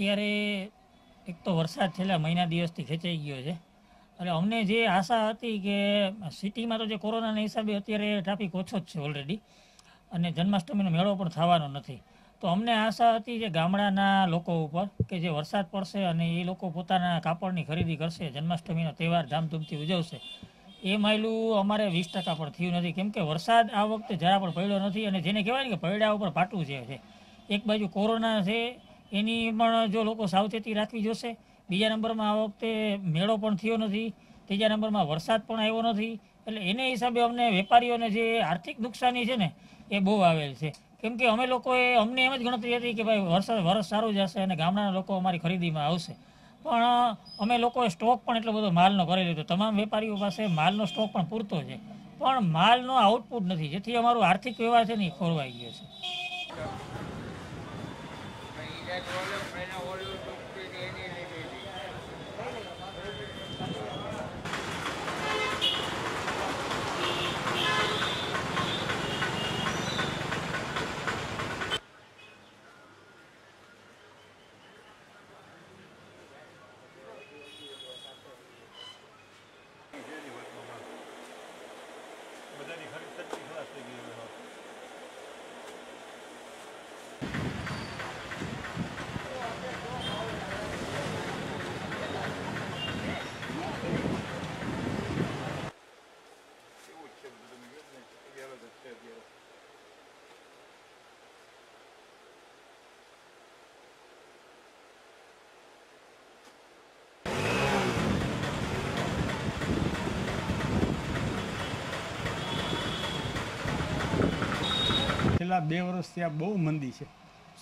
અત્યારે એક તો વરસાદ છેલ્લા મહિના દિવસથી ખેંચાઈ ગયો છે. એટલે અમને જે આશા હતી કે સિટીમાં તો જે કોરોનાના હિસાબે અત્યારે ટ્રાફિક ઓછો જ છે ઓલરેડી અને જન્માષ્ટમીનો મેળો પણ થવાનો નથી. તો અમને આશા હતી જે ગામડાના લોકો ઉપર કે જે વરસાદ પડશે અને એ લોકો પોતાના કાપડની ખરીદી કરશે, જન્માષ્ટમીનો તહેવાર ધામધૂમથી ઉજવશે. એ માયલું અમારે વીસ ટકા પણ થયું નથી. કેમ કે વરસાદ આ વખતે જરા પણ પડ્યો નથી અને જેને કહેવાય ને કે પૈડા ઉપર પાટું છે. એક બાજુ કોરોના છે એની પણ જો લોકો સાવચેતી રાખવી જોશે. બીજા નંબરમાં આ વખતે મેળો પણ થયો નથી. ત્રીજા નંબરમાં વરસાદ પણ આવ્યો નથી. એટલે એને હિસાબે અમને વેપારીઓને જે આર્થિક નુકસાની છે ને, એ બહુ આવેલ છે. કેમ કે અમે લોકોએ, અમને એમ જ ગણતરી હતી કે ભાઈ વરસાદ, વરસ સારું જશે અને ગામડાના લોકો અમારી ખરીદીમાં આવશે. પણ અમે લોકોએ સ્ટોક પણ એટલો બધો માલનો કરી લીધો. તમામ વેપારીઓ પાસે માલનો સ્ટોક પણ પૂરતો છે. પણ માલનો આઉટપુટ નથી. જેથી અમારું આર્થિક વ્યવહાર છે ને એ ખોરવાઈ ગયો છે. क्या कॉल है છેલ્લા બે વર્ષથી આ બહુ મંદી છે.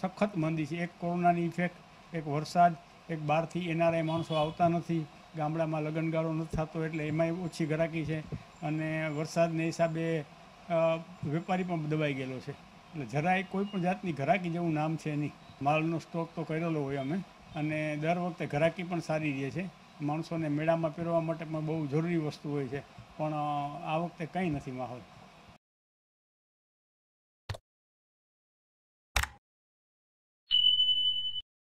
સખત મંદી છે. એક કોરોનાની ઇફેક્ટ એક વરસાદ, એક બહારથી એનઆરઆઈ માણસો આવતા નથી. ગામડામાં લગ્નગાળો નથી થતો એટલે એમાંય ઓછી ઘરાકી છે અને વરસાદને હિસાબે વેપારી પણ દબાઈ ગયેલો છે. એટલે જરાય કોઈ પણ જાતની ઘરાકી જેવું નામ છે નહીં. માલનો સ્ટોક તો કરેલો હોય અમે અને દર વખતે ઘરાકી પણ સારી રહે છે. માણસોને મેળામાં પહેરવા માટે પણ બહુ જરૂરી વસ્તુ હોય છે. પણ આ વખતે કંઈ નથી માહોલ.